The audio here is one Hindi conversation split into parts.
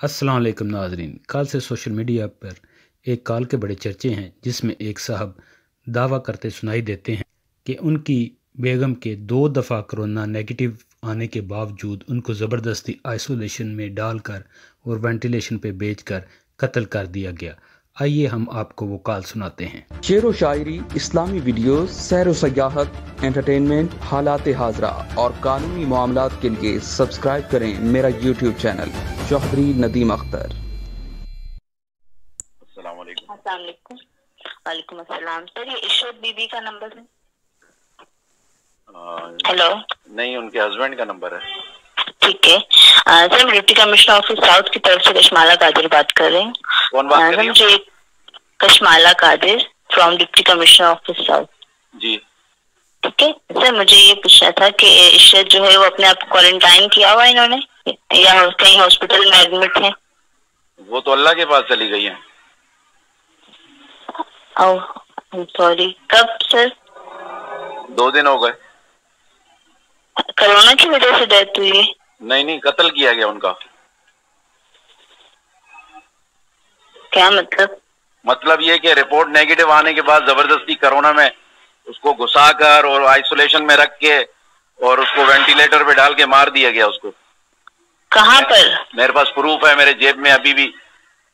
वालेकुम नाजरीन। कल से सोशल मीडिया पर एक कॉल के बड़े चर्चे हैं, जिसमें एक साहब दावा करते सुनाई देते हैं कि उनकी बेगम के दो दफ़ा कोरोना नेगेटिव आने के बावजूद उनको ज़बरदस्ती आइसोलेशन में डालकर और वेंटिलेशन पे बेचकर कत्ल कर दिया गया। आइए हम आपको वो कॉल सुनाते हैं। शेर व शायरी इस्लामी वीडियो सैर सयाहत एंटरटेनमेंट हालात हाजरा और कानूनी मामला के लिए सब्सक्राइब करें मेरा यूट्यूब चैनल चौधरी नदीम अख्तर। वालेकुम अस्सलाम। सर ये इशरत बीबी का नंबर है। हेलो। नहीं उनके हस्बैंड का नंबर है। ठीक है। सर मैं डिप्टी कमिश्नर ऑफ़िस साउथ की तरफ़ से कशमाला कादिर बात कर रहे हैं। कौन बात Kashmala Qadir from deputy commissioner office south ji. ठीक है? सर मुझे ये पूछना था कि इशरत जो है वो अपने आप क्वारंटाइन किया हुआ इन्होंने? या कहीं हॉस्पिटल में एडमिट है? वो तो अल्लाह के पास चली गई है। सॉरी कब सर? दो दिन हो गए। कोरोना की वजह से डेथ हुई है? नहीं नहीं कत्ल किया गया उनका। क्या मतलब? मतलब ये कि रिपोर्ट नेगेटिव आने के बाद ज़बरदस्ती कोरोना में उसको घुसा कर और आइसोलेशन में रख के और उसको वेंटिलेटर पे डाल के मार दिया गया उसको। कहाँ पर? मेरे पास प्रूफ है मेरे जेब में अभी भी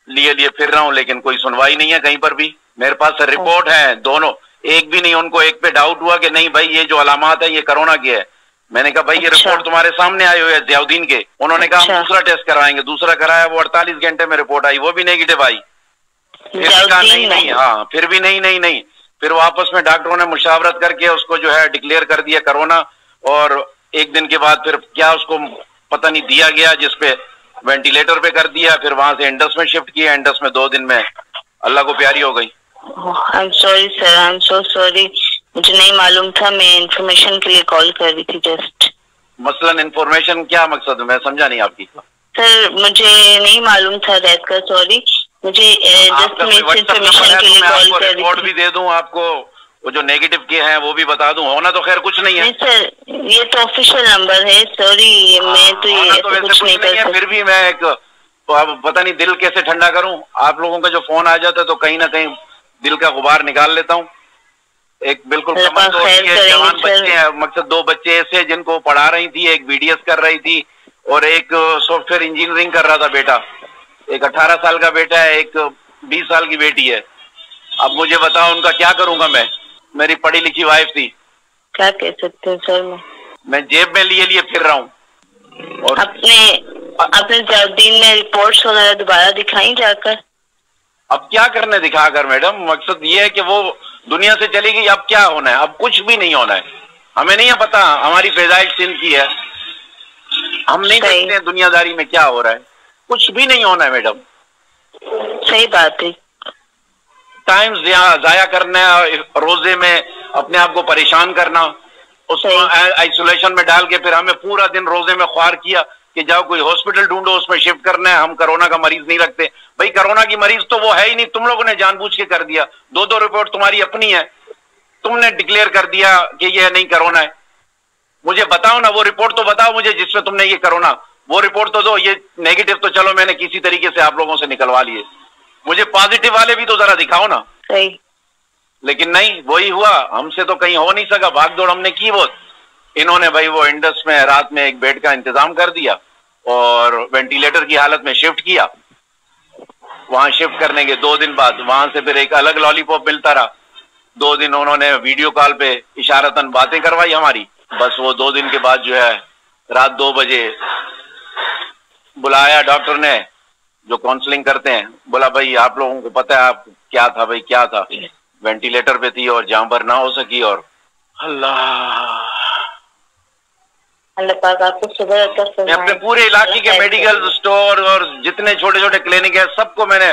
लिए लिए फिर रहा हूँ लेकिन कोई सुनवाई नहीं है कहीं पर भी। मेरे पास रिपोर्ट है दोनों एक भी नहीं उनको एक पे डाउट हुआ कि नहीं भाई ये जो अलामत है ये कोरोना की है। मैंने कहा भाई अच्छा। ये अच्छा। रिपोर्ट तुम्हारे सामने आई हुई है जियाउद्दीन के। उन्होंने कहा अच्छा। हम दूसरा टेस्ट कराएँगे दूसरा कराया वो अड़तालीस घंटे में रिपोर्ट आई वो भी नेगेटिव आई। नहीं। नहीं हाँ। फिर भी नहीं नहीं नहीं। फिर वापस में डॉक्टरों ने मुशावरत करके उसको जो है डिक्लेयर कर दिया कोरोना और एक दिन के बाद फिर क्या उसको पता नहीं दिया गया जिसपे वेंटिलेटर पे कर दिया फिर वहाँ से इंडस में शिफ्ट किया इंडस में दो दिन में अल्लाह को प्यारी हो गई। I am sorry sir I am so sorry मुझे नहीं मालूम था मैं इन्फॉर्मेशन के लिए कॉल कर रही थी जस्ट मसलन इन्फॉर्मेशन क्या मकसद है? मैं समझा नहीं आपकी। सर मुझे नहीं मालूम था रेड का सॉरी मुझे जस्ट मैं कोई इस WhatsApp इन्फॉर्मेशन के तो लिए कॉल कर रिपोर्ट भी दे दूँ आपको वो जो नेगेटिव के हैं वो भी बता दूँ। होना तो खैर कुछ नहीं है। नहीं सर ये तो ऑफिशियल नंबर है सॉरी मैं तो ये तो वैसे कुछ नहीं कर है सकती। फिर भी मैं एक तो अब पता नहीं दिल कैसे ठंडा करूँ। आप लोगों का जो फ़ोन आ जाता है तो कहीं ना कहीं दिल का गुबार निकाल लेता हूँ। एक बिल्कुल कमर जवान बच्चे हैं मकसद दो बच्चे ऐसे जिनको पढ़ा रही थी एक बीडीएस कर रही थी और एक सॉफ्टवेयर इंजीनियरिंग कर रहा था बेटा। एक अठारह साल का बेटा है एक बीस साल की बेटी है। अब मुझे बताओ उनका क्या करूँगा मैं? मेरी पढ़ी लिखी वाइफ थी। क्या कह सकते हैं सर? मैं मैं जेब में लिए लिए फिर रहा हूँ। और अपने अपने जयाउद्दीन ने रिपोर्ट्स वगैरह दोबारा दिखाई जाकर? अब क्या करने दिखाकर मैडम? मकसद ये है कि वो दुनिया से चली गई अब क्या होना है? अब कुछ भी नहीं होना है। हमें नहीं पता हमारी पैदाइश सिंध की है। हम नहीं देखते दुनियादारी में क्या हो रहा है। कुछ भी नहीं होना है मैडम। सही बात है। टाइम जाया करना है रोज़े में अपने आप को परेशान करना। उसको आइसोलेशन में डाल के फिर हमें पूरा दिन रोज़े में ख्वार किया कि जाओ कोई हॉस्पिटल ढूंढो उसमें शिफ्ट करना है हम कोरोना का मरीज़ नहीं रखते भाई कोरोना की मरीज़ तो वो है ही नहीं तुम लोगों ने जानबूझ के कर दिया। दो दो रिपोर्ट तुम्हारी अपनी है। तुमने डिक्लेयर कर दिया कि ये नहीं कोरोना है। मुझे बताओ ना वो रिपोर्ट तो बताओ मुझे जिसमें तुमने ये कोरोना वो रिपोर्ट तो दो ये नेगेटिव तो चलो मैंने किसी तरीके से आप लोगों से निकलवा लिए। मुझे पॉजिटिव वाले भी तो जरा दिखाओ ना। सही। लेकिन नहीं वही हुआ हमसे तो कहीं हो नहीं सका भाग दौड़ हमने की वो। इन्होंने भाई वो इंडस में रात में एक बेड का इंतज़ाम कर दिया और वेंटिलेटर की हालत में शिफ्ट किया। वहाँ शिफ्ट करने के दो दिन बाद वहाँ से फिर एक अलग लॉलीपॉप मिलता रहा। दो दिन उन्होंने वीडियो कॉल पे इशारतन बातें करवाई हमारी। बस वो दो दिन के बाद जो है रात दो बजे बुलाया डॉक्टर ने जो काउंसलिंग करते हैं बोला भाई आप लोगों को पता है आप क्या था भाई क्या था? वेंटिलेटर पे थी और जहाँ पर ना हो सकी और अल्लाह। अल्लाह पाक आपको सुबह मैं अपने पूरे इलाके के मेडिकल स्टोर और जितने छोटे छोटे क्लिनिक है सबको मैंने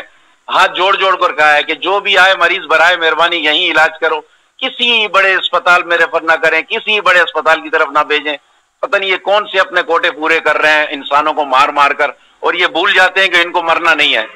हाथ जोड़ जोड़ कर कहा है कि जो भी आए मरीज़ बराए मेहरबानी यहीं इलाज करो। किसी बड़े अस्पताल में रेफर ना करें किसी बड़े अस्पताल की तरफ़ ना भेजें। पता नहीं ये कौन से अपने कोटे पूरे कर रहे हैं, इंसानों को मार मार कर, और ये भूल जाते हैं कि इनको मरना नहीं है।